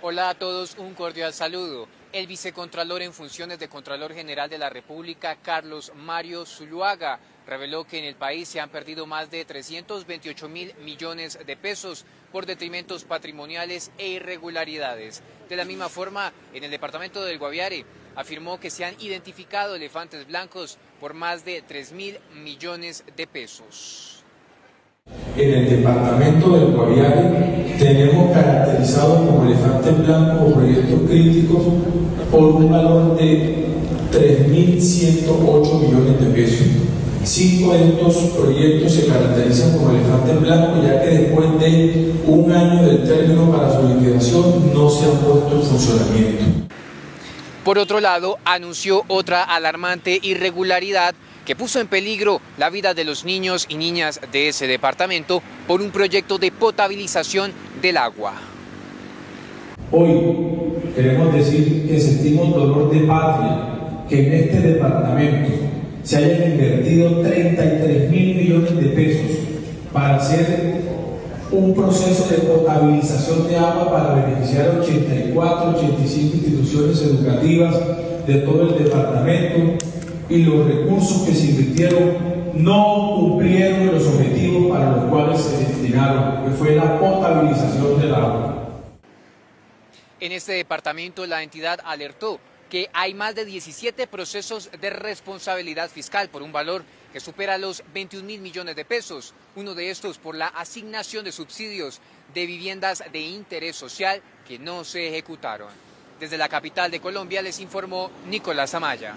Hola a todos, un cordial saludo. El vicecontralor en funciones de Contralor General de la República, Carlos Mario Zuluaga, reveló que en el país se han perdido más de 328 mil millones de pesos por detrimentos patrimoniales e irregularidades. De la misma forma, en el departamento del Guaviare, afirmó que se han identificado elefantes blancos por más de 3 mil millones de pesos. En el departamento del Guaviare tenemos caracterizado como elefante blanco o proyectos críticos por un valor de 3.108 millones de pesos. Cinco de estos proyectos se caracterizan como elefante blanco ya que después de un año del término para su liquidación no se han puesto en funcionamiento. Por otro lado, anunció otra alarmante irregularidad que puso en peligro la vida de los niños y niñas de ese departamento por un proyecto de potabilización del agua. Hoy queremos decir que sentimos dolor de patria que en este departamento se hayan invertido 33 mil millones de pesos para hacer un proceso de potabilización de agua para beneficiar a 84, 85 instituciones educativas de todo el departamento y los recursos que se invirtieron no cumplieron los objetivos para los cuales se destinaron, que fue la potabilización del agua. En este departamento la entidad alertó que hay más de 17 procesos de responsabilidad fiscal por un valor que supera los 21 mil millones de pesos, uno de estos por la asignación de subsidios de viviendas de interés social que no se ejecutaron. Desde la capital de Colombia les informó Nicolás Amaya.